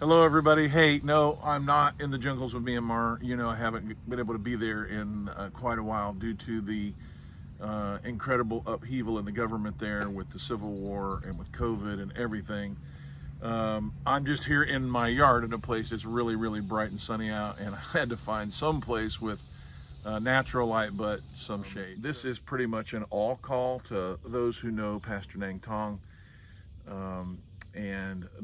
Hello, everybody. Hey, no, I'm not in the jungles of Myanmar. You know, I haven't been able to be there in uh, quite a while due to the uh, incredible upheaval in the government there with the civil war and with COVID and everything. Um, I'm just here in my yard in a place that's really, really bright and sunny out, and I had to find some place with uh, natural light but some shade. This is pretty much an all call to those who know Pastor Nang Tong. Um,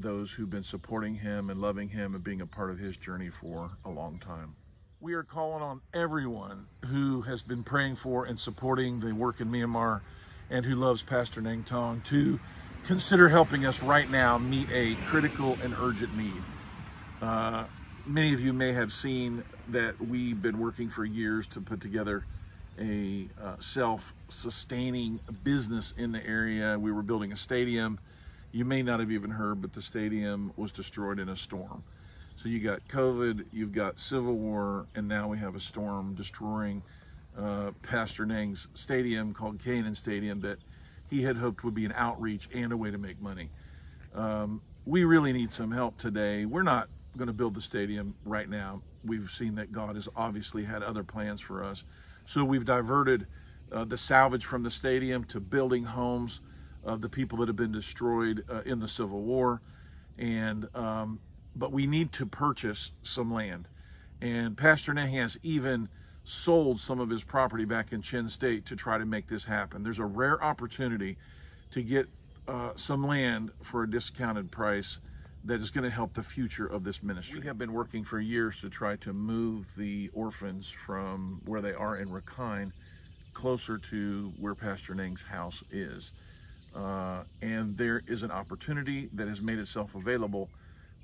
those who've been supporting him and loving him and being a part of his journey for a long time. We are calling on everyone who has been praying for and supporting the work in Myanmar and who loves Pastor Nang Tong to consider helping us right now meet a critical and urgent need. Uh, many of you may have seen that we've been working for years to put together a uh, self-sustaining business in the area. We were building a stadium you may not have even heard, but the stadium was destroyed in a storm. So you got COVID, you've got civil war, and now we have a storm destroying uh, Pastor Nang's stadium called Canaan Stadium that he had hoped would be an outreach and a way to make money. Um, we really need some help today. We're not going to build the stadium right now. We've seen that God has obviously had other plans for us. So we've diverted uh, the salvage from the stadium to building homes of the people that have been destroyed uh, in the Civil War. And um, but we need to purchase some land. And Pastor Nang has even sold some of his property back in Chin State to try to make this happen. There's a rare opportunity to get uh, some land for a discounted price that is going to help the future of this ministry. We have been working for years to try to move the orphans from where they are in Rakhine closer to where Pastor Nang's house is. Uh, and there is an opportunity that has made itself available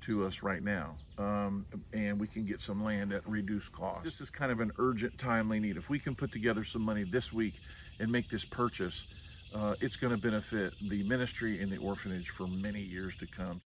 to us right now. Um, and we can get some land at reduced cost. This is kind of an urgent, timely need. If we can put together some money this week and make this purchase, uh, it's going to benefit the ministry and the orphanage for many years to come.